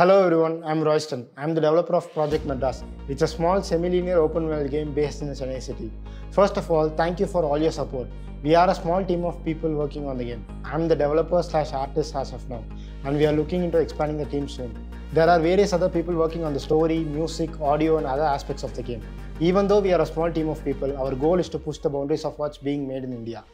Hello everyone, I'm Royston. I'm the developer of Project Madras. It's a small semi-linear open world game based in the Chennai city. First of all, thank you for all your support. We are a small team of people working on the game. I'm the developer slash artist as of now, and we are looking into expanding the team soon. There are various other people working on the story, music, audio, and other aspects of the game. Even though we are a small team of people, our goal is to push the boundaries of what's being made in India.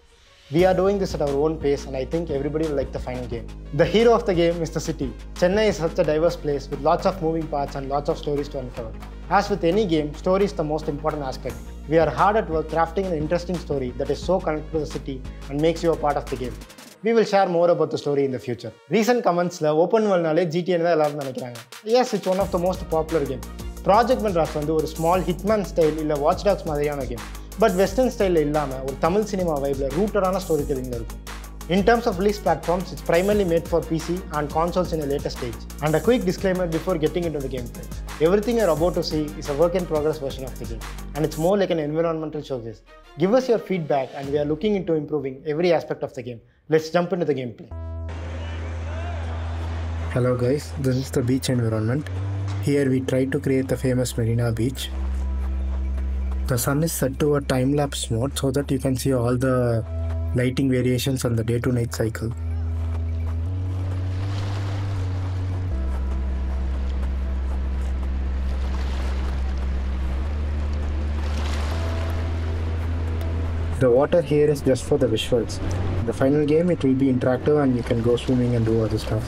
We are doing this at our own pace, and I think everybody will like the final game. The hero of the game is the city. Chennai is such a diverse place with lots of moving parts and lots of stories to uncover. As with any game, story is the most important aspect. We are hard at work crafting an interesting story that is so connected to the city and makes you a part of the game. We will share more about the story in the future. Recent commentsல open வேர்ல்ட்னாலே GTN தான் எல்லாரும் நினைக்கிறாங்க S it's one of the most popular game project Madras வந்து ஒரு small Hitman style இல்லை watch tax மாதிரியான game but western ஸ்டைலில் இல்லாமல் ஒரு தமிழ் சினிமா வைப்பில் ரூட்டடான ஸ்டோரி டெல்லிங்கில் இருக்கும் In terms of release platforms, it's primarily made for PC and consoles in a later stage. And a quick disclaimer before getting into the gameplay. Everything you're about to see is a work in progress version of the game, and it's more like an environmental showcase. Give us your feedback, and we are looking into improving every aspect of the game. Let's jump into the gameplay. Hello guys, this is the beach environment. Here we try to create the famous Marina Beach. the sun is set to a time lapse mode so that you can see all the lighting variations on the day to night cycle. The water here is just for the visuals. The final game it will be interactive and you can go swimming and do other stuff.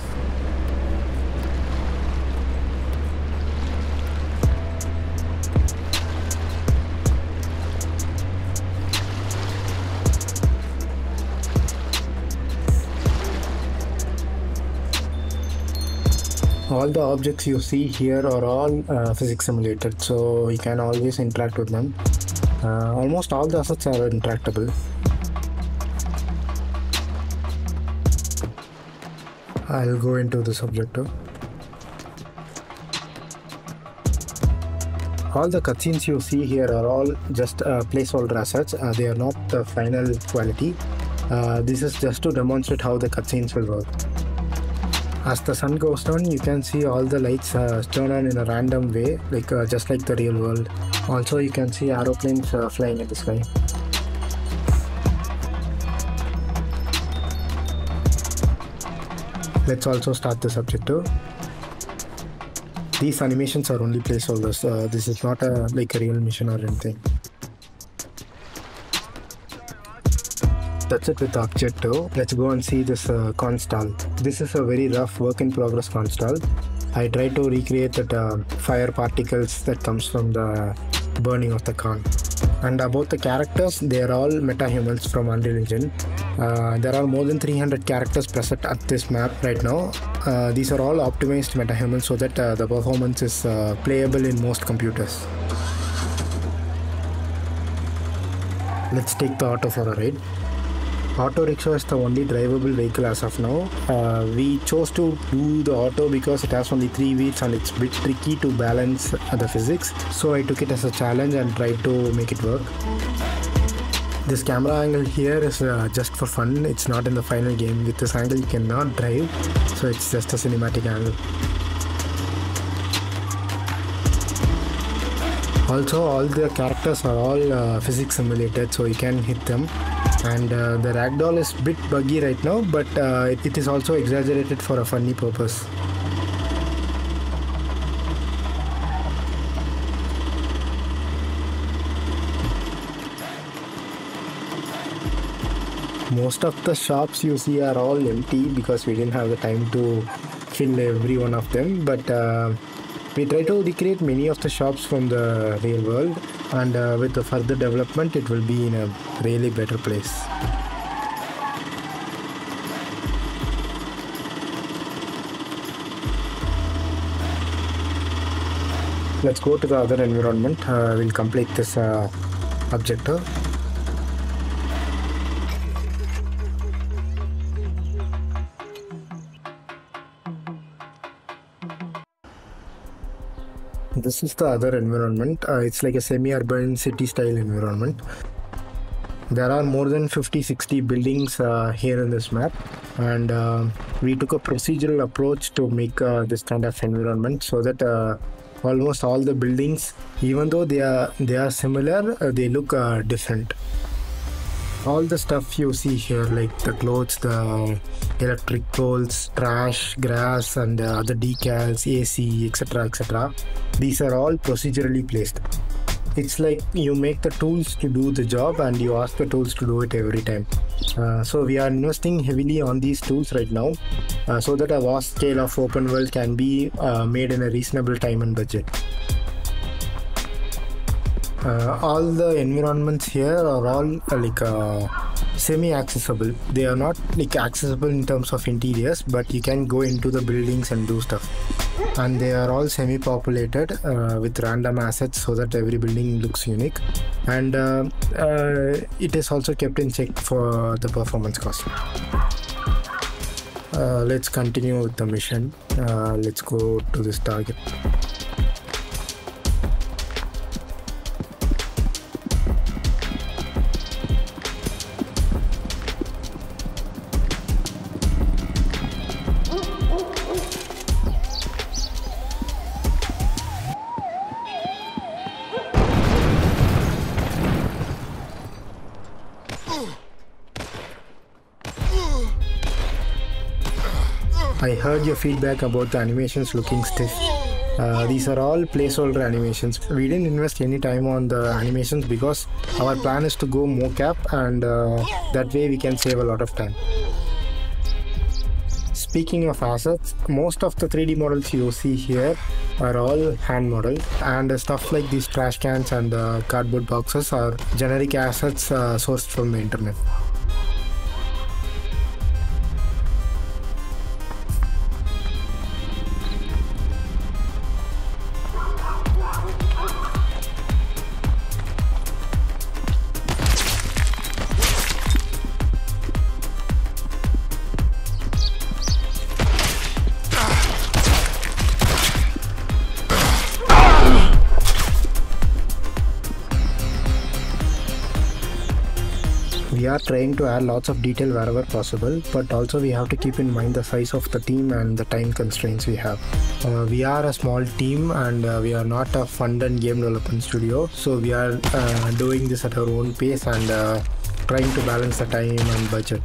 All the objects you see here are all uh, physics simulated so you can always interact with them. Uh, almost all the assets are interactable. I'll go into this objective all the cutscenes you see here are all just uh, placeholder assets. Uh, they are not the final quality. Uh, this is just to demonstrate how the cutscenes will work as the sun goes down you can see all the lights uh, turn on in a random way like uh, just like the real world. Also you can see aeroplanes uh, flying in the sky. Let's also start this objective these animations are only placeholders uh, this is not a like a real mission or anything that's it with the objective. Let's go and see this uh, console. This is a very rough work in progress console. I try to recreate that uh, fire particles that comes from the burning of the corn. And about the characters, they are all metahumans from Unreal Engine. Uh, there are more than 300 characters present at this map right now. Uh, these are all optimized metahumans so that uh, the performance is uh, playable in most computers. Let's take the auto for a ride auto rickshaw is the only drivable vehicle as of now. Uh, we chose to do the auto because it has only three wheels and it's a bit tricky to balance the physics. So i took it as a challenge and tried to make it work. This camera angle here is uh, just for fun. It's not in the final game. With this angle you cannot drive. So it's just a cinematic angle also all the characters are all uh, physics simulated so you can hit them. And uh, the ragdoll is bit buggy right now but uh, it, it is also exaggerated for a funny purpose. Most of the shops you see are all empty because we didn't have the time to fill every one of them but uh, we try to recreate many of the shops from the real world and uh, with the further development it will be in a really better place. Let's go to the other environment. Uh, we'll complete this uh, objective this is the other environment. Uh, it's like a semi-urban city style environment. There are more than 50 60 buildings uh, here in this map. And uh, we took a procedural approach to make uh, this kind of environment so that uh, almost all the buildings even though they are they are similar uh, they look different all the stuff you see here like the clothes the electric poles trash grass and uh, other decals ac etc etc these are all procedurally placed. It's like you make the tools to do the job and you ask the tools to do it every time. Uh, so we are investing heavily on these tools right now uh, so that a vast scale of open world can be uh, made in a reasonable time and budget uh, all the environments here are all uh, like uh, semi-accessible. They are not like accessible in terms of interiors but you can go into the buildings and do stuff. And they are all semi-populated uh, with random assets so that every building looks unique. And uh, uh, it is also kept in check for the performance cost. Let's continue with the mission. Let's go to this target I heard your feedback about the animations looking stiff. Uh, these are all placeholder animations. We didn't invest any time on the animations because our plan is to go mocap and uh, that way we can save a lot of time. Speaking of assets, most of the 3D models you see here are all hand modeled and stuff like these trash cans and uh, cardboard boxes are generic assets uh, sourced from the internet. Are trying to add lots of detail wherever possible but also we have to keep in mind the size of the team and the time constraints we have. Uh, we are a small team and uh, we are not a fund and game development studio so we are uh, doing this at our own pace and uh, trying to balance the time and budget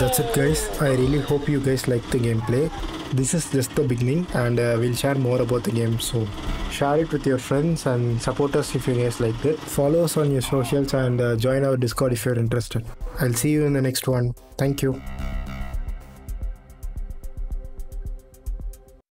that's it guys. I really hope you guys like the gameplay. This is just the beginning and uh, we'll share more about the game soon. Share it with your friends and support us if you guys liked it. Follow us on your socials and uh, join our discord if you're interested. I'll see you in the next one. Thank you